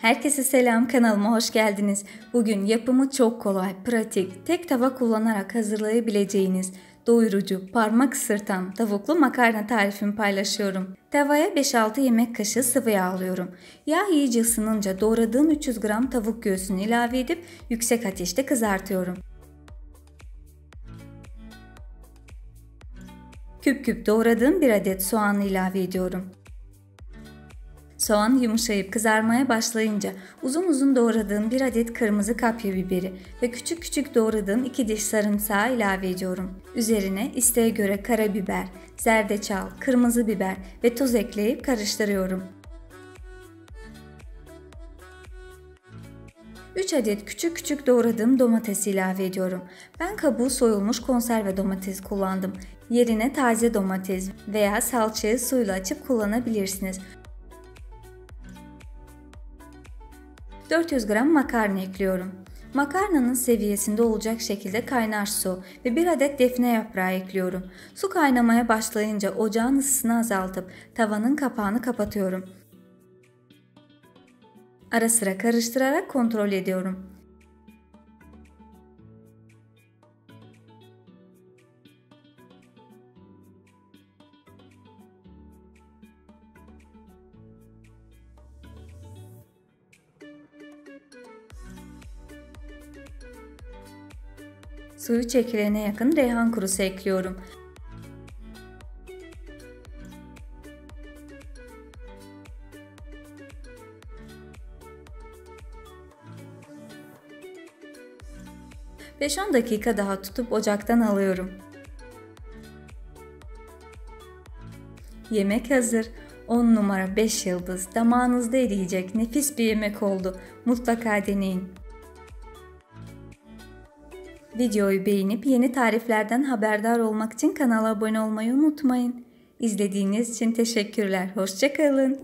Herkese selam kanalıma hoş geldiniz. Bugün yapımı çok kolay, pratik, tek tava kullanarak hazırlayabileceğiniz doyurucu, parmak ısırtan tavuklu makarna tarifimi paylaşıyorum. Tavaya 5-6 yemek kaşığı sıvı yağ alıyorum. Yağ iyice ısınınca doğradığım 300 gram tavuk göğsünü ilave edip yüksek ateşte kızartıyorum. Küp küp doğradığım bir adet soğanı ilave ediyorum. Soğan yumuşayıp kızarmaya başlayınca uzun uzun doğradığım bir adet kırmızı kapya biberi ve küçük küçük doğradığım iki diş sarımsağı ilave ediyorum. Üzerine isteğe göre karabiber, zerdeçal, kırmızı biber ve tuz ekleyip karıştırıyorum. 3 adet küçük küçük doğradığım domates ilave ediyorum. Ben kabuğu soyulmuş konserve domates kullandım. Yerine taze domates veya salçayı suyla açıp kullanabilirsiniz. 400 gram makarna ekliyorum. Makarnanın seviyesinde olacak şekilde kaynar su ve bir adet defne yaprağı ekliyorum. Su kaynamaya başlayınca ocağın ısısını azaltıp tavanın kapağını kapatıyorum. Ara sıra karıştırarak kontrol ediyorum. Suyu çekilene yakın reyhan kurusu ekliyorum. ...5-10 dakika daha tutup ocaktan alıyorum. Yemek hazır. 10 numara 5 yıldız damağınızda eriyecek nefis bir yemek oldu. Mutlaka deneyin. Videoyu beğenip yeni tariflerden haberdar olmak için kanala abone olmayı unutmayın. İzlediğiniz için teşekkürler. Hoşçakalın.